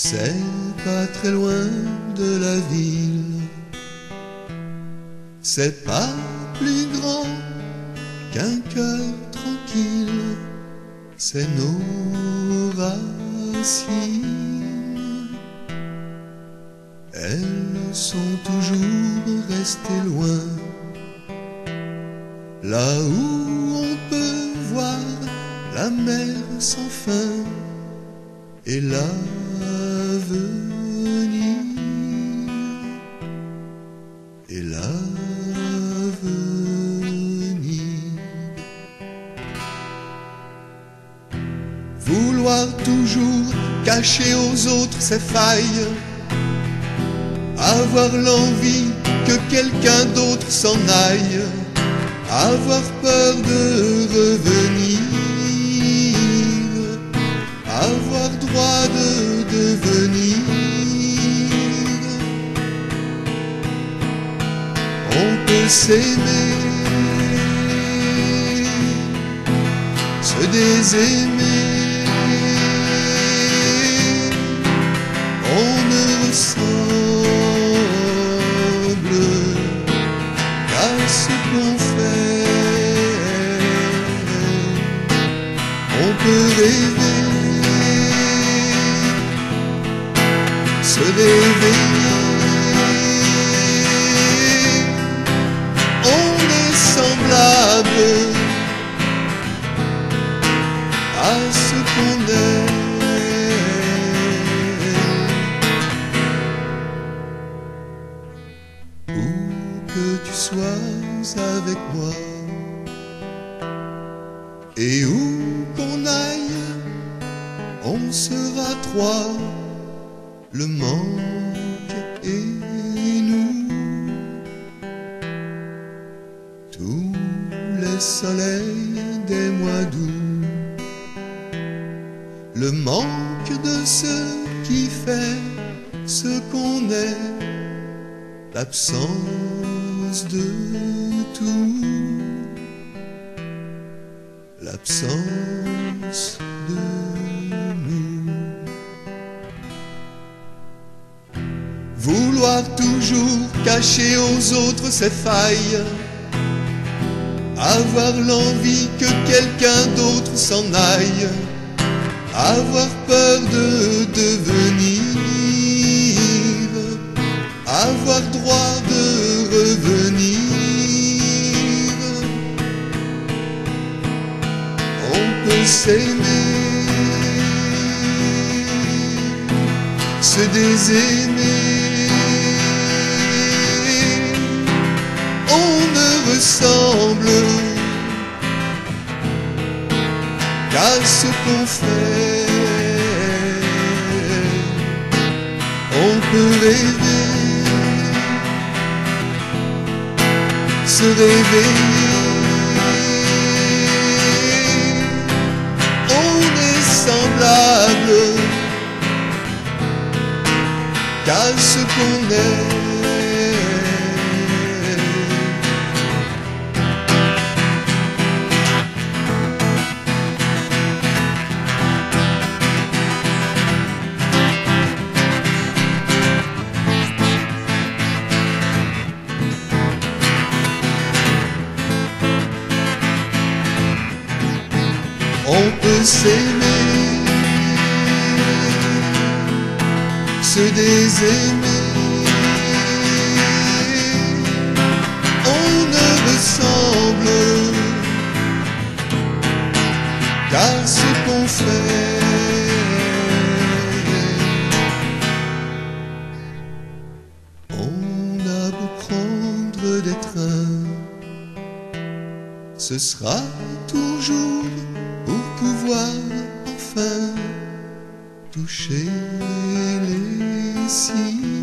C'est pas très loin de la ville. C'est pas plus grand qu'un cœur tranquille. C'est nos racines. Elles sont toujours restées loin. Là où on peut voir la mer sans fin et l'avenir l'avenir. Vouloir toujours cacher aux autres ses failles, avoir l'envie que quelqu'un d'autre s'en aille, avoir peur de revenir, On peut s'aimer, se désaimer. On ne ressemble qu'à ce qu'on fait. On peut rêver, se réveiller. À qu'on est. Où que tu sois avec moi, et où qu'on aille, on sera trois, le manque et nous. Tous les soleils des mois d'août, le manque de ce qui fait ce qu'on est. L'absence de tout, l'absence de nous. Vouloir toujours cacher aux autres ses failles, avoir l'envie que quelqu'un d'autre s'en aille, avoir peur de devenir avoir droit de revenir. On peut s'aimer, se désaimer. Ce qu'on fait. On peut rêver. se réveiller. On est semblable qu'à ce qu'on est. on peut s'aimer, se désaimer. On ne ressemble qu'à ce qu'on fait. On a beau prendre des trains, ce sera toujours enfin toucher les cieux.